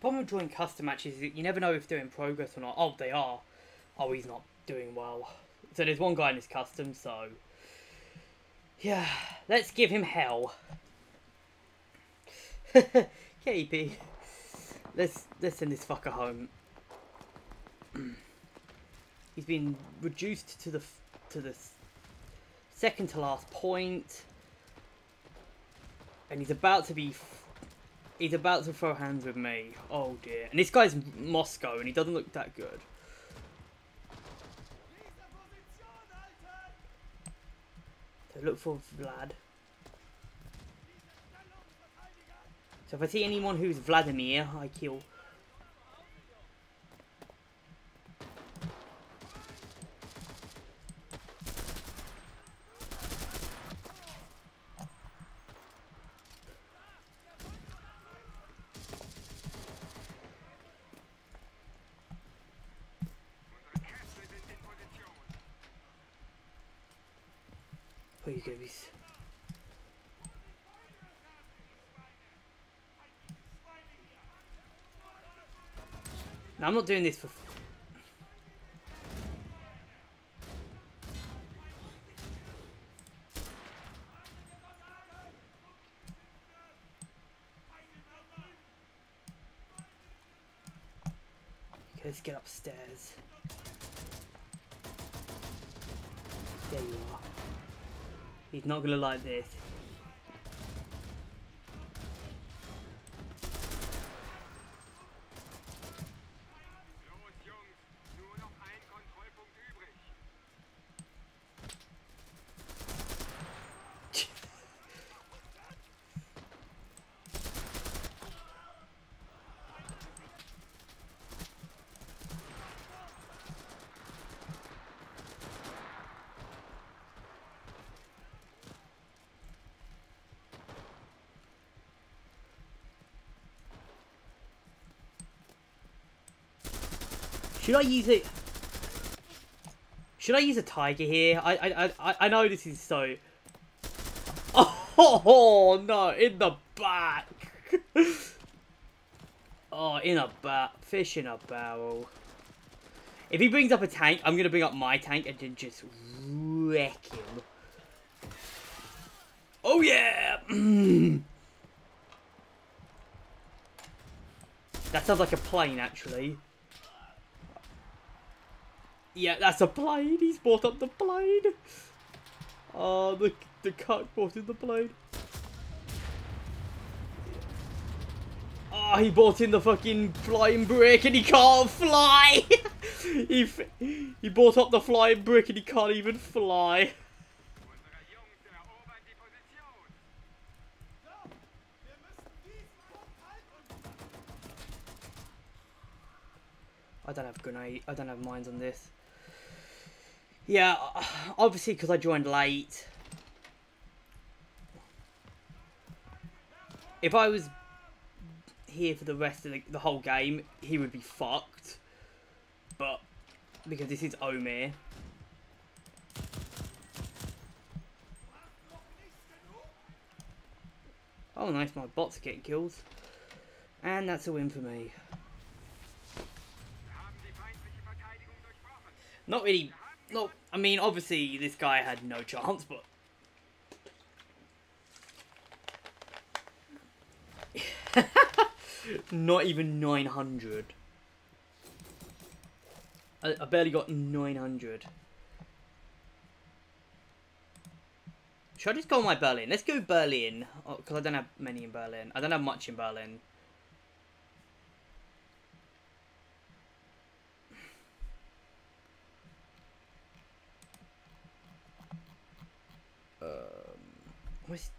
problem with joining custom matches is that you never know if they're in progress or not. Oh, they are. Oh, he's not doing well. So there's one guy in his custom, so... Yeah, let's give him hell. KP. Let's, let's send this fucker home. He's been reduced to the to the second to last point, and he's about to be he's about to throw hands with me. Oh dear! And this guy's Moscow, and he doesn't look that good. So look for Vlad. So if I see anyone who's Vladimir, I kill. Please, Davies. Now, I'm not doing this for... Okay, let's get upstairs. There you are. He's not gonna like this. Should I use it? Should I use a tiger here? I I I I know this is so. Oh no! In the back. oh, in a bat, fish in a barrel. If he brings up a tank, I'm gonna bring up my tank and then just wreck him. Oh yeah! that sounds like a plane, actually. Yeah, that's a blade. He's brought up the blade. Oh, the the cuck brought in the blade. Oh, he brought in the fucking flying brick and he can't fly. he he brought up the flying brick and he can't even fly. I don't have grenade. I don't have mines on this. Yeah, obviously because I joined late. If I was here for the rest of the, the whole game, he would be fucked. But because this is Omir. Oh, nice! My bots getting killed, and that's a win for me. Not really. No, I mean, obviously this guy had no chance, but. Not even 900. I, I barely got 900. Should I just go my Berlin? Let's go Berlin. Oh, because I don't have many in Berlin. I don't have much in Berlin. Ось